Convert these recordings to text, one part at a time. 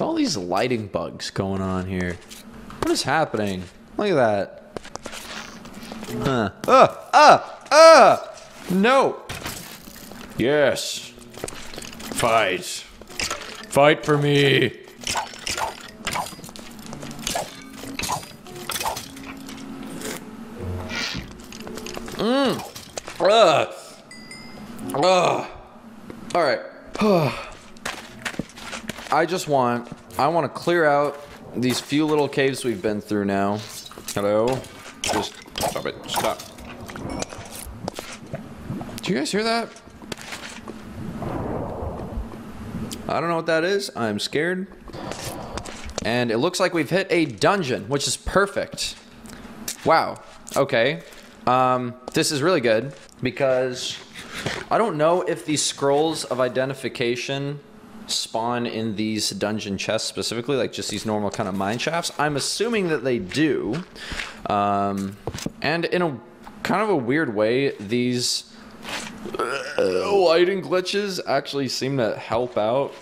All these lighting bugs going on here. What is happening? Look at that. Huh. Uh, uh, uh! No! Yes. Fight. Fight for me. Mmm. Ugh. Ugh. All right. I just want, I want to clear out these few little caves we've been through now. Hello? Just stop it. Stop. Do you guys hear that? I don't know what that is. I'm scared. And it looks like we've hit a dungeon, which is perfect. Wow. Okay. Um, this is really good because I don't know if these scrolls of identification spawn in these dungeon chests specifically, like just these normal kind of mine shafts. I'm assuming that they do. Um, and in a kind of a weird way, these uh, lighting glitches actually seem to help out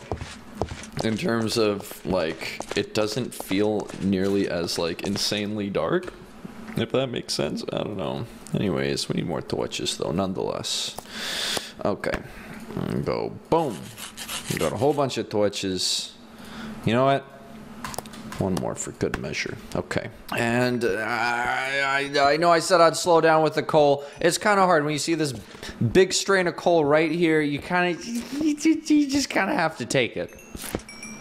in terms of like it doesn't feel nearly as like insanely dark if that makes sense i don't know anyways we need more torches though nonetheless okay go boom got a whole bunch of torches you know what one more for good measure. Okay. And uh, I, I, I know I said I'd slow down with the coal. It's kind of hard when you see this big strain of coal right here. You kind of, you just kind of have to take it.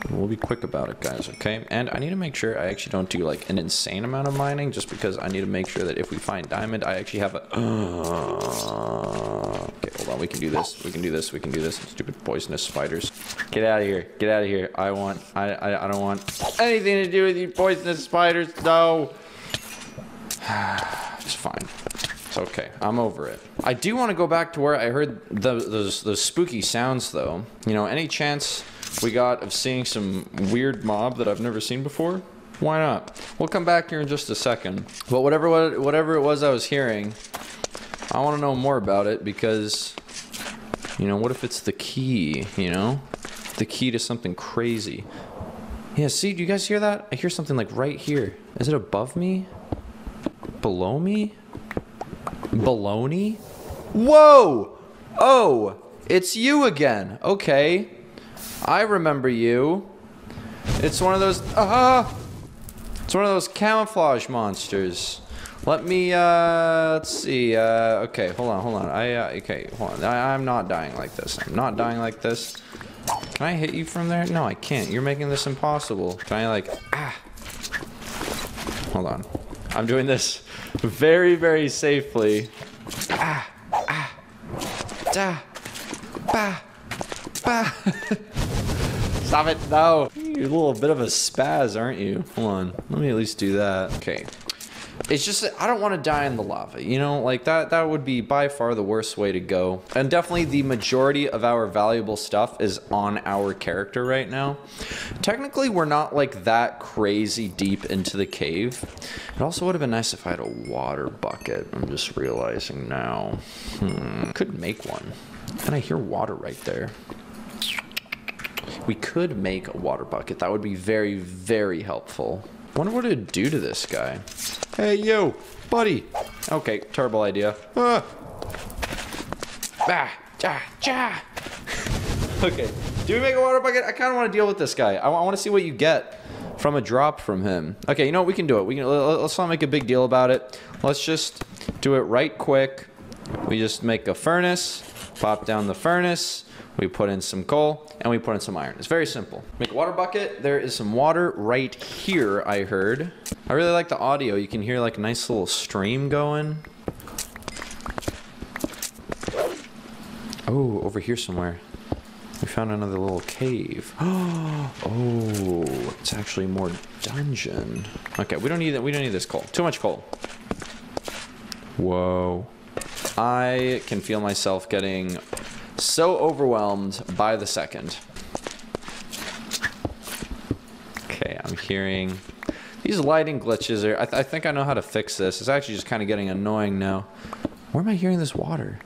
We'll be quick about it, guys, okay? And I need to make sure I actually don't do, like, an insane amount of mining, just because I need to make sure that if we find diamond, I actually have a... Uh, okay, hold on, we can do this, we can do this, we can do this. Stupid poisonous spiders. Get out of here, get out of here. I want, I, I, I don't want anything to do with you poisonous spiders, no! it's fine. It's okay. I'm over it. I do want to go back to where I heard the, those, those spooky sounds, though. You know, any chance we got of seeing some weird mob that I've never seen before, why not? We'll come back here in just a second. But whatever whatever it was I was hearing, I want to know more about it because, you know, what if it's the key, you know? The key to something crazy. Yeah, see, do you guys hear that? I hear something like right here. Is it above me? Below me? Baloney? Whoa! Oh, it's you again. Okay. I remember you. It's one of those, ah! It's one of those camouflage monsters. Let me, uh, let's see, uh, okay, hold on, hold on. I, uh, okay, hold on. I, I'm not dying like this. I'm not dying like this. Can I hit you from there? No, I can't. You're making this impossible. Can I, like, ah. Hold on. I'm doing this very, very safely. Ah, ah, da, ba, ba. Stop it, no. You're a little bit of a spaz, aren't you? Hold on, let me at least do that. Okay. It's just that I don't want to die in the lava, you know? Like, that, that would be by far the worst way to go. And definitely the majority of our valuable stuff is on our character right now. Technically, we're not, like, that crazy deep into the cave. It also would have been nice if I had a water bucket. I'm just realizing now. Hmm. Could make one. And I hear water right there. We could make a water bucket. That would be very, very helpful. Wonder what it'd do to this guy. Hey, you, buddy. Okay, terrible idea. Ah. Ah, ja, ja. okay, do we make a water bucket? I kind of want to deal with this guy. I, I want to see what you get from a drop from him. Okay, you know what? We can do it. We can. Let's not make a big deal about it. Let's just do it right quick. We just make a furnace, pop down the furnace, we put in some coal, and we put in some iron. It's very simple. Make a water bucket. There is some water right here, I heard. I really like the audio. You can hear like a nice little stream going. Oh, over here somewhere. We found another little cave. Oh, it's actually more dungeon. Okay, we don't need that. We don't need this coal. Too much coal. Whoa. I can feel myself getting so overwhelmed by the second. Okay, I'm hearing these lighting glitches are, I, th I think I know how to fix this. It's actually just kind of getting annoying now. Where am I hearing this water?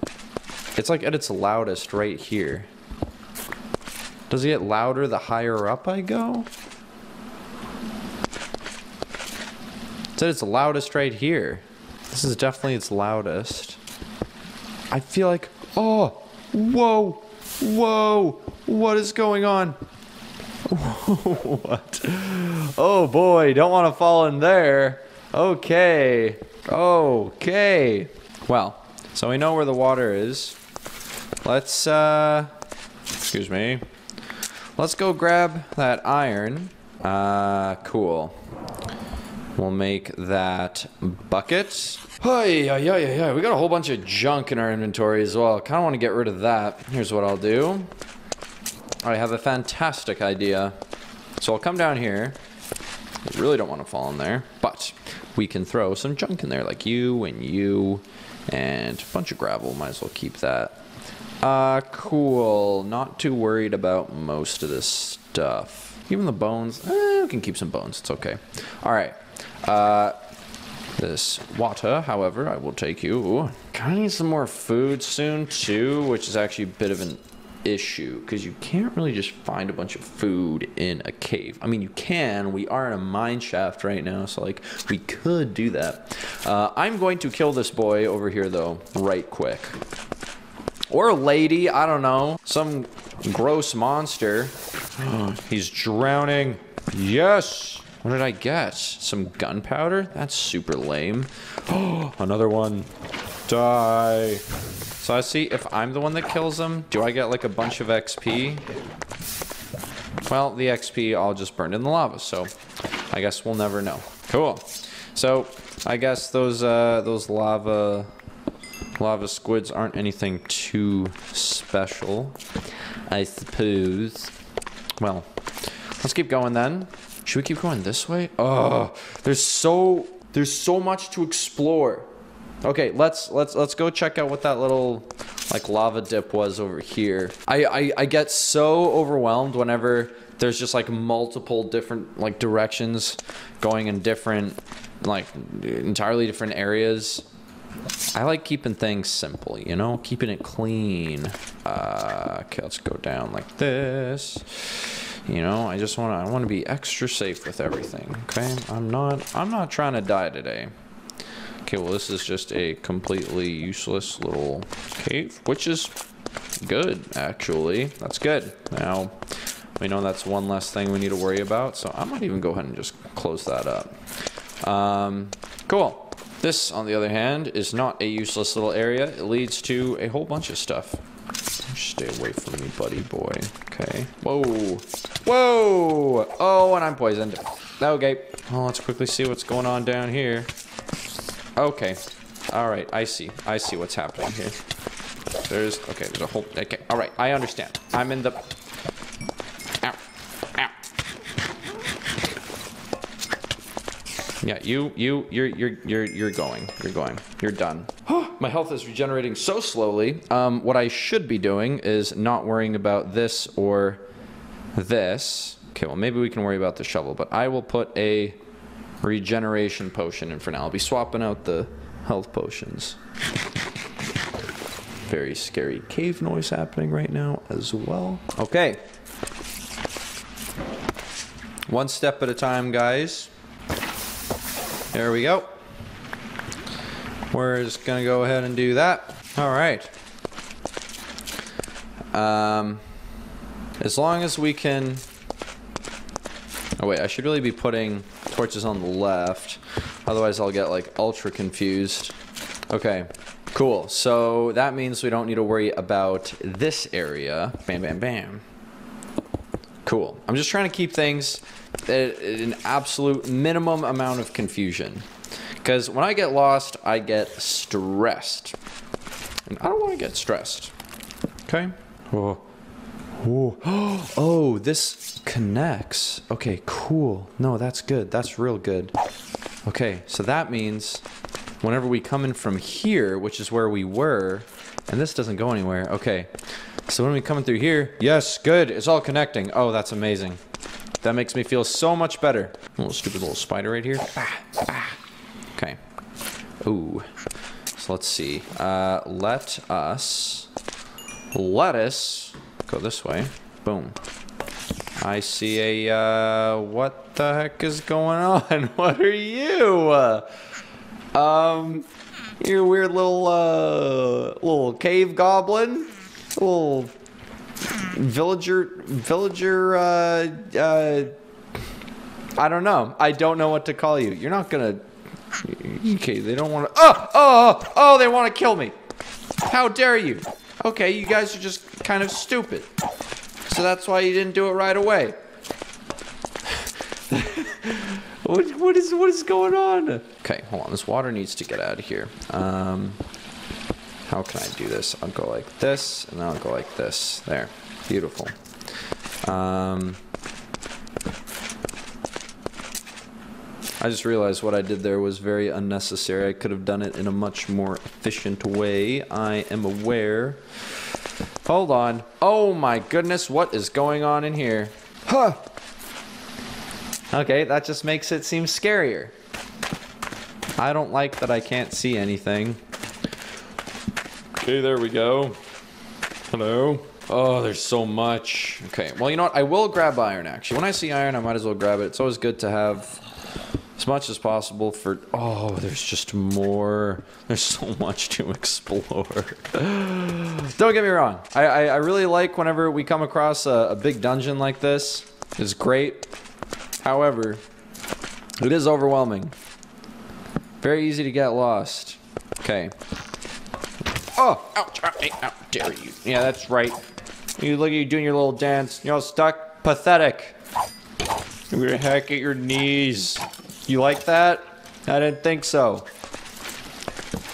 It's like at its loudest right here. Does it get louder the higher up I go? It's at its loudest right here. This is definitely its loudest. I feel like, oh, whoa, whoa, what is going on? what? Oh boy, don't want to fall in there. Okay, okay. Well, so we know where the water is. Let's, uh, excuse me. Let's go grab that iron. Uh, cool. We'll make that bucket. Hey, yeah, yeah, yeah, yeah. We got a whole bunch of junk in our inventory as well. Kind of want to get rid of that. Here's what I'll do. I have a fantastic idea. So I'll come down here. I really don't want to fall in there, but we can throw some junk in there, like you and you, and a bunch of gravel. Might as well keep that. Uh, cool. Not too worried about most of this stuff. Even the bones, eh, we can keep some bones. It's okay. All right. Uh, this water, however, I will take you. Kind of need some more food soon too, which is actually a bit of an issue because you can't really just find a bunch of food in a cave. I mean, you can. We are in a mine shaft right now, so like we could do that. Uh, I'm going to kill this boy over here though, right quick. Or a lady, I don't know. Some gross monster. He's drowning. Yes. What did I get? Some gunpowder? That's super lame. Oh, another one. Die. So I see if I'm the one that kills them, do I get like a bunch of XP? Well, the XP all just burned in the lava, so I guess we'll never know. Cool. So I guess those uh, those lava lava squids aren't anything too special, I suppose. Well, let's keep going then. Should we keep going this way? Oh, there's so there's so much to explore. Okay, let's let's let's go check out what that little like lava dip was over here. I I, I get so overwhelmed whenever there's just like multiple different like directions going in different like entirely different areas. I like keeping things simple, you know, keeping it clean. Uh, okay, let's go down like this. You know, I just want to I want to be extra safe with everything. Okay, I'm not I'm not trying to die today. Okay, well this is just a completely useless little cave, which is good actually. That's good. Now we know that's one less thing we need to worry about, so I might even go ahead and just close that up. Um, cool. This, on the other hand, is not a useless little area. It leads to a whole bunch of stuff. Stay away from me, buddy boy. Okay. Whoa. Whoa! Oh, and I'm poisoned. Okay. Well, let's quickly see what's going on down here. Okay. Alright, I see. I see what's happening here. There's... Okay, there's a whole... Okay, alright, I understand. I'm in the... Yeah, you, you, you're, you're, you're, you're going. You're going. You're done. My health is regenerating so slowly. Um, what I should be doing is not worrying about this or this. Okay, well, maybe we can worry about the shovel, but I will put a regeneration potion in for now. I'll be swapping out the health potions. Very scary cave noise happening right now as well. Okay. One step at a time, guys. There we go. We're just gonna go ahead and do that. All right. Um, as long as we can. Oh wait, I should really be putting torches on the left. Otherwise, I'll get like ultra confused. Okay, cool. So that means we don't need to worry about this area. Bam, bam, bam. Cool. I'm just trying to keep things an absolute minimum amount of confusion. Because when I get lost, I get stressed. And I don't want to get stressed. Okay? Oh. Oh. oh, this connects. Okay, cool. No, that's good. That's real good. Okay, so that means whenever we come in from here, which is where we were, and this doesn't go anywhere. Okay, so when we come in through here, yes, good. It's all connecting. Oh, that's amazing. That makes me feel so much better. Little stupid little spider right here. Okay. Ooh. So let's see. Uh, let us... Let us go this way. Boom. I see a, uh, what the heck is going on? What are you? Uh, um, you weird little, uh, little cave goblin? Little villager, villager, uh, uh, I don't know. I don't know what to call you. You're not gonna, okay, they don't want to, oh, oh, oh, they want to kill me. How dare you? Okay, you guys are just kind of stupid. So that's why you didn't do it right away. what, what is what is going on? Okay, hold on. This water needs to get out of here. Um, how can I do this? I'll go like this, and then I'll go like this. There, beautiful. Um, I just realized what I did there was very unnecessary. I could have done it in a much more efficient way. I am aware. Hold on. Oh my goodness, what is going on in here? Huh. Okay, that just makes it seem scarier. I don't like that I can't see anything. Okay, there we go. Hello. Oh, there's so much. Okay, well, you know what? I will grab iron, actually. When I see iron, I might as well grab it. It's always good to have as much as possible for... Oh, there's just more. There's so much to explore. Don't get me wrong. I, I, I, really like whenever we come across a, a big dungeon like this. It's great. However, it is overwhelming. Very easy to get lost. Okay. Oh, ouch, ouch, how dare you. Yeah, that's right. You look at you doing your little dance. You're all stuck. Pathetic. You're gonna hack at your knees. You like that? I didn't think so.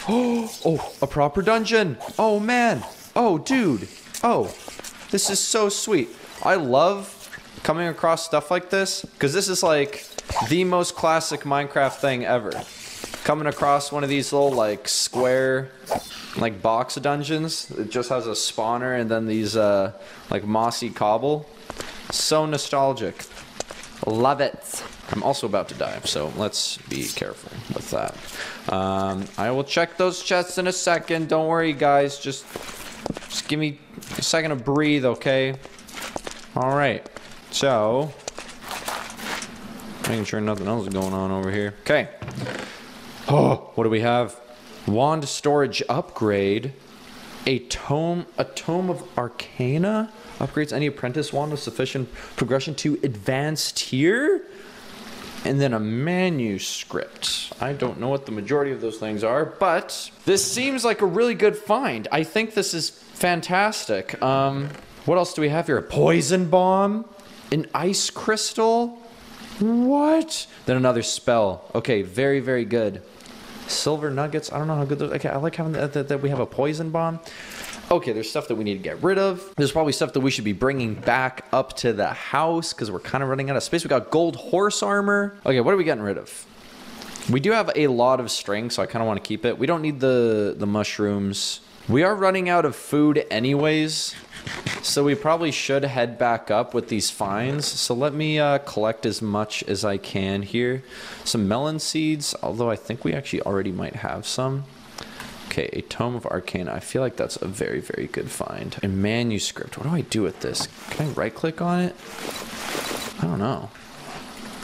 Oh, oh, a proper dungeon. Oh, man. Oh, dude. Oh, this is so sweet. I love coming across stuff like this because this is like the most classic Minecraft thing ever. Coming across one of these little like square like box dungeons. It just has a spawner and then these uh, like mossy cobble. So nostalgic. Love it. I'm also about to die, so let's be careful with that. Um, I will check those chests in a second. Don't worry, guys. Just, just give me a second to breathe, okay? All right. So, making sure nothing else is going on over here. Okay. Oh, what do we have? Wand storage upgrade. A tome, a tome of arcana upgrades any apprentice wand with sufficient progression to advanced tier and then a manuscript. I don't know what the majority of those things are, but this seems like a really good find. I think this is fantastic. Um, what else do we have here? A poison bomb, an ice crystal. What? Then another spell. Okay, very, very good. Silver nuggets. I don't know how good those. Okay, I like having that, that, that we have a poison bomb. Okay, there's stuff that we need to get rid of. There's probably stuff that we should be bringing back up to the house because we're kind of running out of space. We got gold horse armor. Okay, what are we getting rid of? We do have a lot of string, so I kind of want to keep it. We don't need the, the mushrooms. We are running out of food anyways, so we probably should head back up with these finds. So let me uh, collect as much as I can here. Some melon seeds, although I think we actually already might have some. Okay, a Tome of Arcana. I feel like that's a very, very good find. A manuscript. What do I do with this? Can I right click on it? I don't know.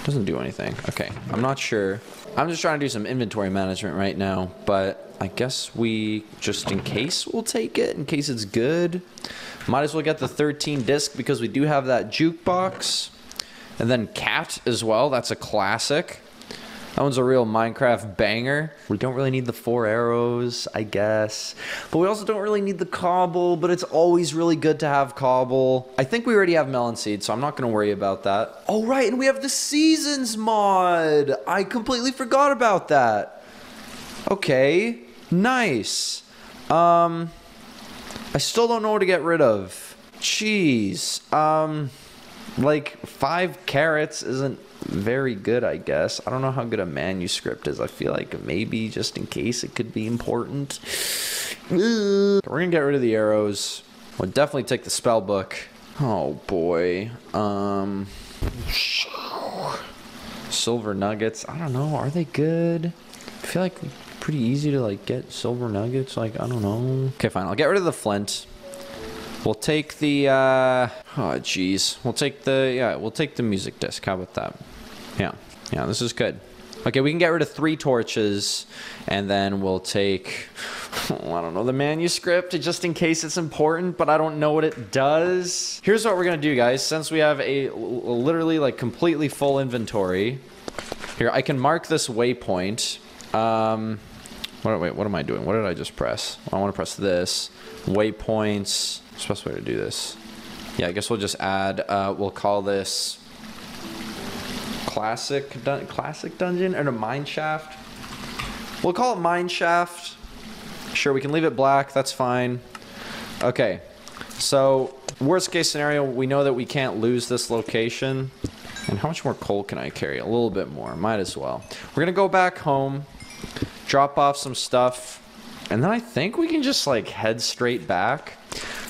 Doesn't do anything. Okay, I'm not sure. I'm just trying to do some inventory management right now, but I guess we, just in case, we'll take it, in case it's good. Might as well get the 13 disc because we do have that jukebox. And then Cat as well, that's a classic. That one's a real Minecraft banger. We don't really need the four arrows, I guess. But we also don't really need the cobble, but it's always really good to have cobble. I think we already have melon seed, so I'm not going to worry about that. Oh, right, and we have the seasons mod. I completely forgot about that. Okay, nice. Um, I still don't know what to get rid of. Jeez. Um, like, five carrots isn't very good, I guess. I don't know how good a manuscript is. I feel like maybe just in case it could be important. We're gonna get rid of the arrows. We'll definitely take the spell book. Oh boy. Um Silver nuggets. I don't know. Are they good? I feel like pretty easy to like get silver nuggets. Like I don't know. Okay, fine. I'll get rid of the flint. We'll take the, uh, oh, jeez. We'll take the, yeah, we'll take the music disc. How about that? Yeah, yeah, this is good. Okay, we can get rid of three torches, and then we'll take, I don't know, the manuscript, just in case it's important, but I don't know what it does. Here's what we're gonna do, guys. Since we have a literally, like, completely full inventory, here, I can mark this waypoint. Um, what, wait, what am I doing? What did I just press? I want to press this. Waypoints. What's the best way to do this? Yeah, I guess we'll just add, uh, we'll call this classic, dun classic dungeon and a mine shaft. We'll call it mine shaft. Sure, we can leave it black. That's fine. Okay, so worst case scenario, we know that we can't lose this location. And how much more coal can I carry? A little bit more. Might as well. We're going to go back home, drop off some stuff, and then I think we can just like head straight back.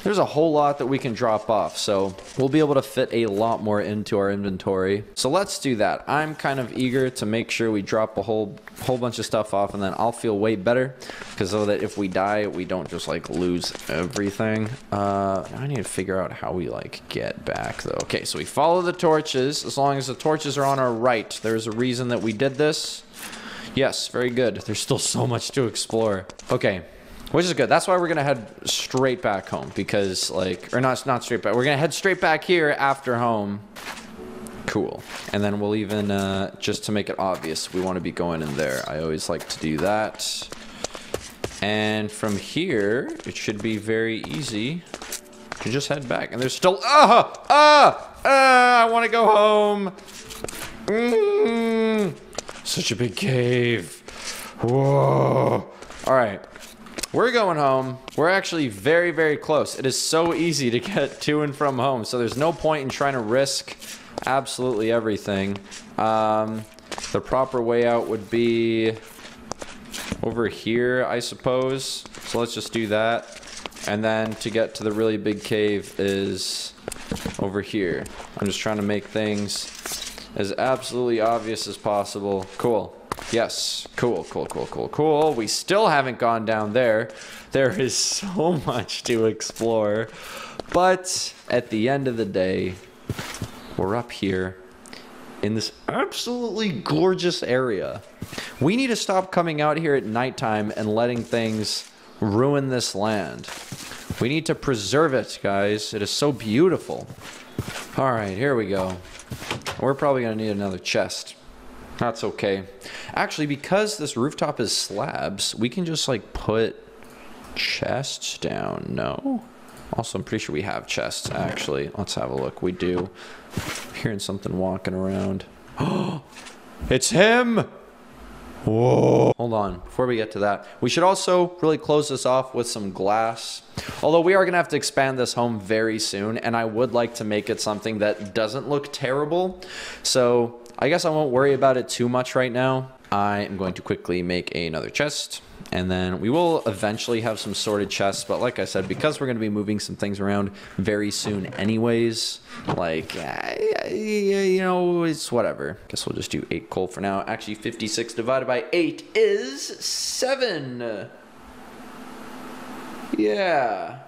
There's a whole lot that we can drop off, so we'll be able to fit a lot more into our inventory. So let's do that. I'm kind of eager to make sure we drop a whole whole bunch of stuff off, and then I'll feel way better, because so that if we die, we don't just like lose everything. Uh, I need to figure out how we like get back though. Okay, so we follow the torches. As long as the torches are on our right, there's a reason that we did this. Yes, very good. There's still so much to explore. Okay, which is good. That's why we're gonna head straight back home because like, or not, not straight back. We're gonna head straight back here after home. Cool. And then we'll even, uh, just to make it obvious, we want to be going in there. I always like to do that. And from here, it should be very easy to just head back. And there's still, ah, ah, ah, I want to go home. Mm, such a big cave. Whoa. All right. We're going home. We're actually very, very close. It is so easy to get to and from home, so there's no point in trying to risk absolutely everything. Um, the proper way out would be over here, I suppose. So let's just do that. And then to get to the really big cave is over here. I'm just trying to make things as absolutely obvious as possible. Cool. Yes. Cool, cool, cool, cool, cool. We still haven't gone down there. There is so much to explore. But at the end of the day, we're up here in this absolutely gorgeous area. We need to stop coming out here at nighttime and letting things ruin this land. We need to preserve it, guys. It is so beautiful. All right, here we go. We're probably to need another chest. That's okay. Actually, because this rooftop is slabs, we can just like put chests down. No? Also, I'm pretty sure we have chests, actually. Let's have a look. We do. I'm hearing something walking around. Oh, it's him! Whoa. Hold on. Before we get to that, we should also really close this off with some glass. Although we are to have to expand this home very soon, and I would like to make it something that doesn't look terrible. So I guess I won't worry about it too much right now. I am going to quickly make another chest and then we will eventually have some sorted chests but like i said because we're going to be moving some things around very soon anyways like you know it's whatever. Guess we'll just do 8 coal for now. Actually 56 divided by 8 is 7 yeah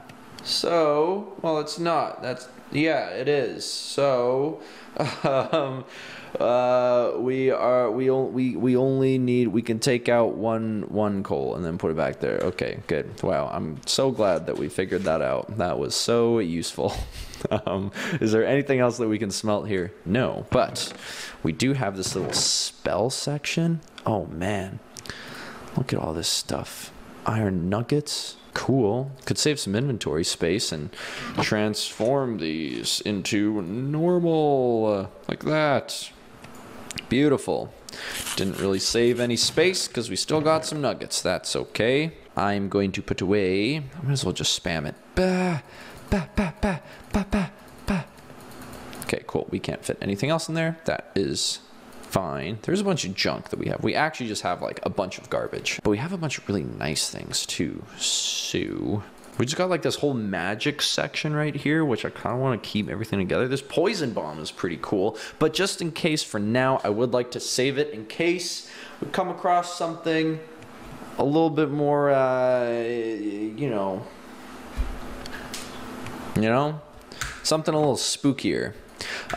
so well it's not. That's yeah it is. So um uh, we are we we we only need we can take out one one coal and then put it back there. Okay, good. Wow, I'm so glad that we figured that out. That was so useful. um, is there anything else that we can smelt here? No, but we do have this little spell section. Oh man, look at all this stuff. Iron nuggets cool. Could save some inventory space and transform these into normal, uh, like that. Beautiful. Didn't really save any space because we still got some nuggets. That's okay. I'm going to put away. I might as well just spam it. Bah, bah, bah, bah, bah, bah, bah. Okay, cool. We can't fit anything else in there. That is fine. There's a bunch of junk that we have. We actually just have like a bunch of garbage. But we have a bunch of really nice things too. So we just got like this whole magic section right here, which I kind of want to keep everything together. This poison bomb is pretty cool, but just in case for now, I would like to save it in case we come across something a little bit more, uh, you know, You know? Something a little spookier.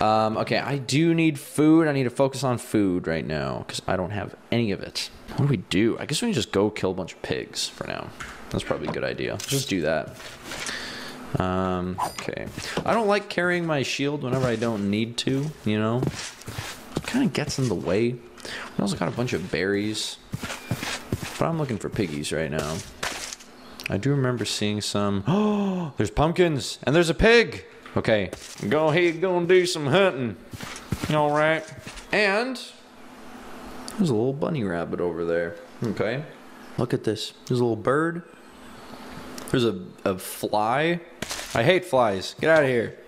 Um, okay, I do need food. I need to focus on food right now because I don't have any of it. What do we do? I guess we can just go kill a bunch of pigs for now. That's probably a good idea. Just do that. Um, okay. I don't like carrying my shield whenever I don't need to, you know? It kind of gets in the way. We also got a bunch of berries. But I'm looking for piggies right now. I do remember seeing some. Oh, there's pumpkins and there's a pig. Okay, go ahead, go and do some hunting. All right. And there's a little bunny rabbit over there. Okay. Look at this. There's a little bird. There's a, a fly. I hate flies. Get out of here.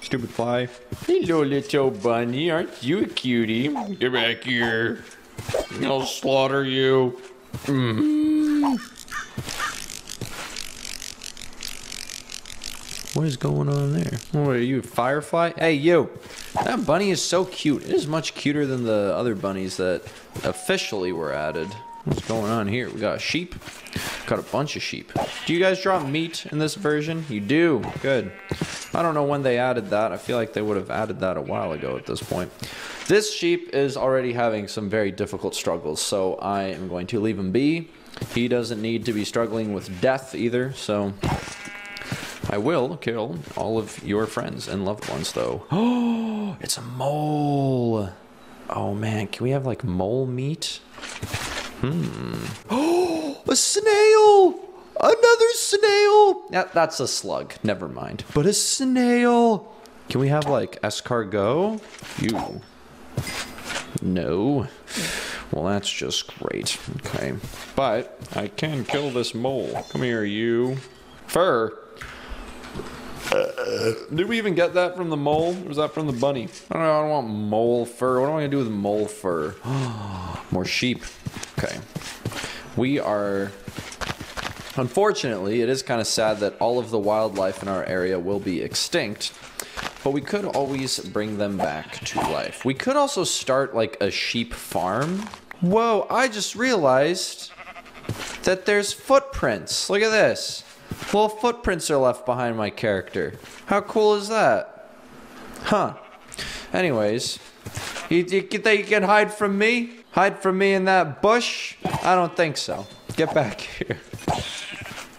Stupid fly. Hello, little bunny. Aren't you a cutie? Get back here. I'll slaughter you. Mm. What is going on there? What are you, firefly? Hey, you! That bunny is so cute. It is much cuter than the other bunnies that officially were added. What's going on here? We got a sheep. Got a bunch of sheep. Do you guys drop meat in this version? You do. Good. I don't know when they added that. I feel like they would have added that a while ago at this point. This sheep is already having some very difficult struggles, so I am going to leave him be. He doesn't need to be struggling with death either, so I will kill all of your friends and loved ones, though. Oh, it's a mole. Oh man, can we have like mole meat? Hmm. Oh, a snail! Another snail! Yeah, that's a slug. Never mind. But a snail! Can we have like escargot? You. No. Well, that's just great. Okay. But I can kill this mole. Come here, you. Fur. Uh, did we even get that from the mole? Or was that from the bunny? I don't know. I don't want mole fur. What am I going to do with mole fur? More sheep. Okay. We are. Unfortunately, it is kind of sad that all of the wildlife in our area will be extinct. But we could always bring them back to life. We could also start like a sheep farm. Whoa, I just realized that there's footprints. Look at this. Little footprints are left behind my character. How cool is that? Huh. Anyways, you, you you can hide from me? Hide from me in that bush? I don't think so. Get back here.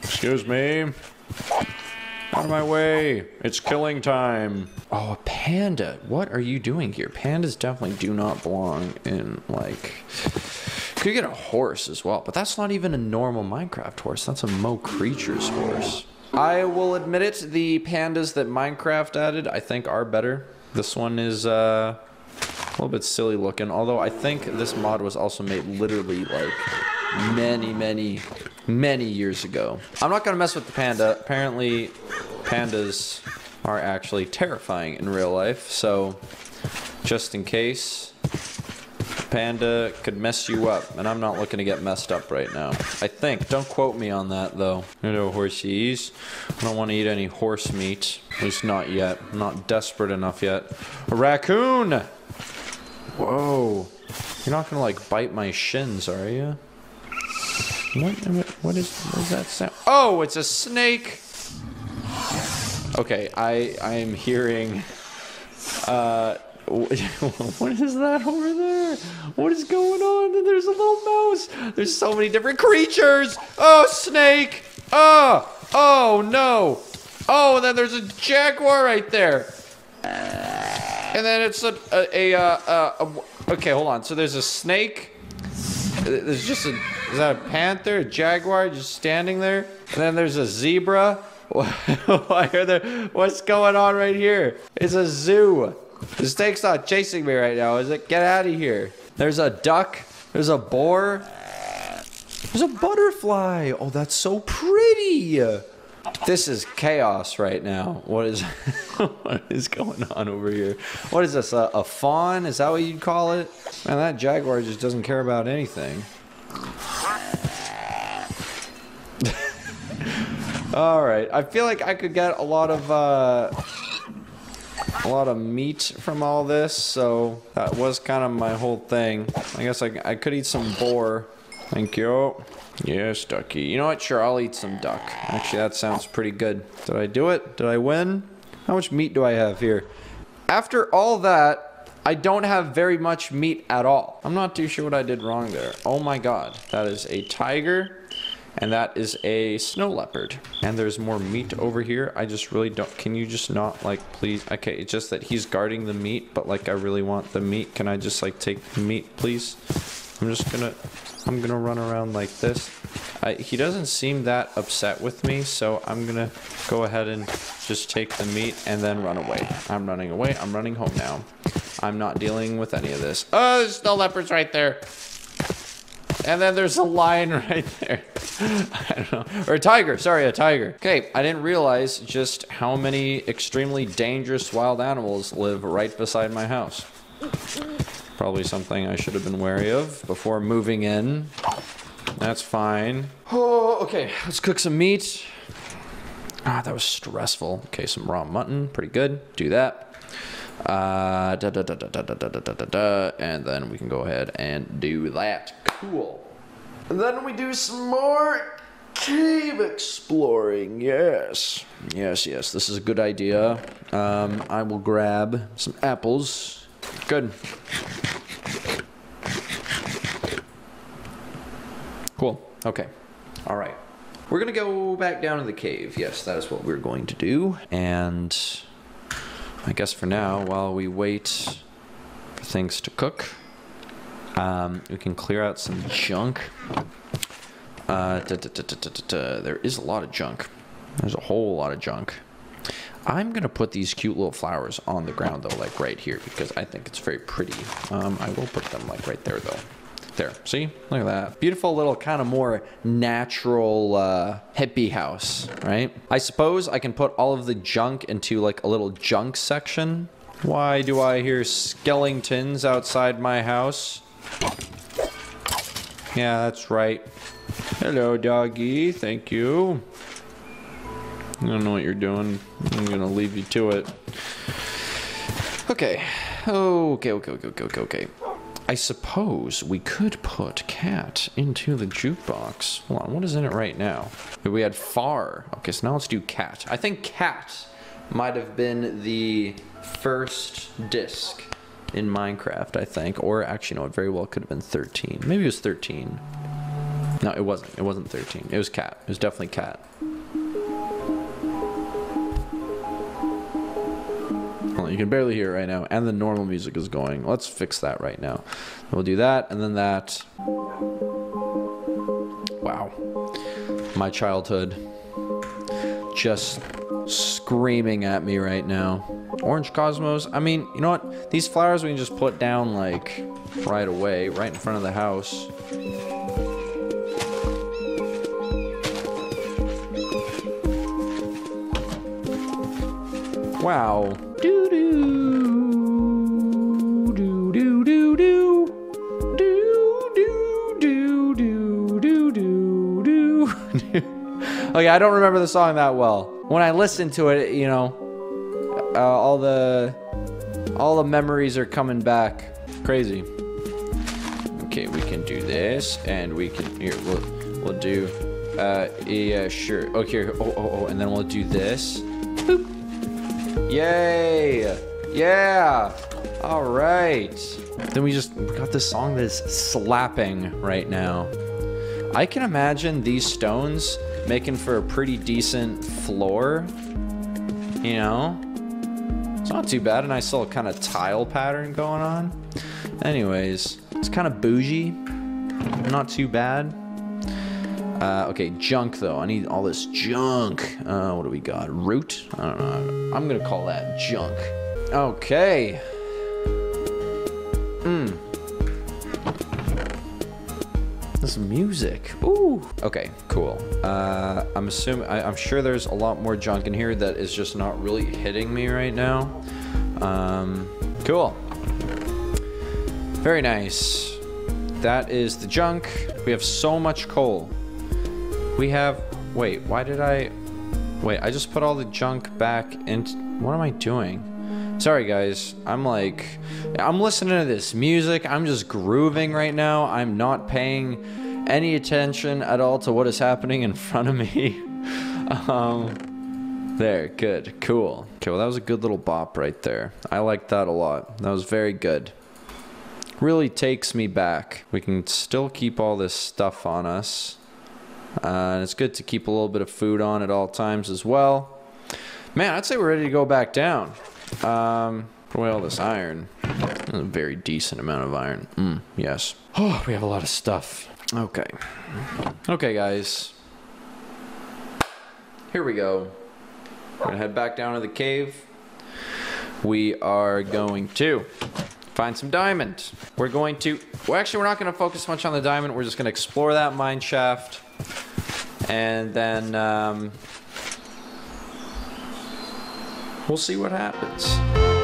Excuse me. Out of my way. It's killing time. Oh, a panda. What are you doing here? Pandas definitely do not belong in, like... Could get a horse as well, but that's not even a normal Minecraft horse. That's a Mo' Creatures horse. I will admit it, the pandas that Minecraft added, I think are better. This one is uh, little bit silly looking, although I think this mod was also made literally like many, many, many years ago. I'm not gonna mess with the panda. Apparently, pandas are actually terrifying in real life, so just in case, panda could mess you up, and I'm not looking to get messed up right now. I think. Don't quote me on that, though. Hello, horsies. I don't want to eat any horse meat. At least not yet. I'm not desperate enough yet. A raccoon! Whoa. You're not gonna, like, bite my shins, are you? What, what is, what is that sound? Oh, it's a snake! Okay, I, I am hearing, uh, what is that over there? What is going on? There's a little mouse. There's so many different creatures. Oh, snake. Oh, oh no. Oh, and then there's a jaguar right there. And then it's a, a, a, uh, a, okay, hold on. So there's a snake. There's just a, is that a panther, a jaguar just standing there? And then there's a zebra. Why are there, what's going on right here? It's a zoo. The snake's not chasing me right now, is it? Get out of here. There's a duck. There's a boar. There's a butterfly. Oh, that's so pretty. This is chaos right now. What is what is going on over here? What is this? A, a fawn? Is that what you'd call it? Man, that jaguar just doesn't care about anything. All right. I feel like I could get a lot of uh, a lot of meat from all this, so that was kind of my whole thing. I guess I, I could eat some boar. Thank you. Yes, ducky. You know what? Sure, I'll eat some duck. Actually, that sounds pretty good. Did I do it? Did I win? How much meat do I have here? After all that, I don't have very much meat at all. I'm not too sure what I did wrong there. Oh my god. That is a tiger. And that is a snow leopard. And there's more meat over here. I just really don't. Can you just not, like, please? Okay, it's just that he's guarding the meat, but, like, I really want the meat. Can I just, like, take the meat, please? I'm just gonna. I'm gonna run around like this. I, he doesn't seem that upset with me, so I'm gonna go ahead and just take the meat and then run away. I'm running away. I'm running home now. I'm not dealing with any of this. Oh, there's no leopards right there. And then there's a lion right there. I don't know. Or a tiger. Sorry, a tiger. Okay, I didn't realize just how many extremely dangerous wild animals live right beside my house. Probably something I should have been wary of before moving in. That's fine. Oh, okay. Let's cook some meat. Ah, that was stressful. Okay, some raw mutton. Pretty good. Do that. Uh, da, da, da, da, da, da, da, da, da, and then we can go ahead and do that. Cool. And then we do some more cave exploring. Yes. Yes, yes. This is a good idea. Um, I will grab some apples. Good. Cool. Okay. All right. We're going to go back down to the cave. Yes, that is what we're going to do. And I guess for now, while we wait for things to cook, um, we can clear out some junk. Uh, da, da, da, there is a lot of junk. There's a whole lot of junk. I'm gonna put these cute little flowers on the ground though, like right here, because I think it's very pretty. Um, I will put them like right there though. There, see? Look at that. Beautiful little kind of more natural uh, hippie house, right? I suppose I can put all of the junk into like a little junk section. Why do I hear skeletons outside my house? Yeah, that's right. Hello, doggy. Thank you. I don't know what you're doing. I'm gonna leave you to it. Okay. Okay, okay, okay, okay, okay, okay. I suppose we could put cat into the jukebox. Hold on, what is in it right now? We had far. Okay, so now let's do cat. I think cat might have been the first disc in Minecraft, I think. Or actually, no, it very well could have been 13. Maybe it was 13. No, it wasn't. It wasn't 13. It was cat. It was definitely cat. Well, you can barely hear it right now, and the normal music is going. Let's fix that right now. We'll do that, and then that. Wow. My childhood. Just screaming at me right now. Orange Cosmos. I mean, you know what? These flowers we can just put down, like, right away, right in front of the house. Wow. Do do do do do do do do do do do do do. Okay, I don't remember the song that well. When I listen to it, you know, uh, all the all the memories are coming back. Crazy. Okay, we can do this, and we can here. We'll we'll do. Uh, yeah, sure. Here. Oh, oh, oh, and then we'll do this. Yay! Yeah! All right. Then we just got this song that's slapping right now. I can imagine these stones making for a pretty decent floor. You know? It's not too bad. A nice little kind of tile pattern going on. Anyways, it's kind of bougie. Not too bad. Uh, okay, junk though. I need all this junk. Uh, what do we got? Root? I don't know. I'm gonna call that junk. Okay. Hmm. This music. Ooh. Okay, cool. Uh, I'm assuming, I, I'm sure there's a lot more junk in here that is just not really hitting me right now. Um, cool. Very nice. That is the junk. We have so much coal. We have, wait, why did I, wait, I just put all the junk back into, what am I doing? Sorry guys, I'm like, I'm listening to this music, I'm just grooving right now, I'm not paying any attention at all to what is happening in front of me. um, there, good, cool. Okay, well, that was a good little bop right there. I like that a lot. That was very good. Really takes me back. We can still keep all this stuff on us. Uh, and it's good to keep a little bit of food on at all times as well. Man, I'd say we're ready to go back down. Um, put away all this iron. A very decent amount of iron. Mm, yes. Oh, we have a lot of stuff. Okay. Okay, guys. Here we go. We're gonna head back down to the cave. We are going to find some diamond. We're going to, well, actually, we're not gonna focus much on the diamond. We're just gonna explore that mine shaft. And then, um, we'll see what happens.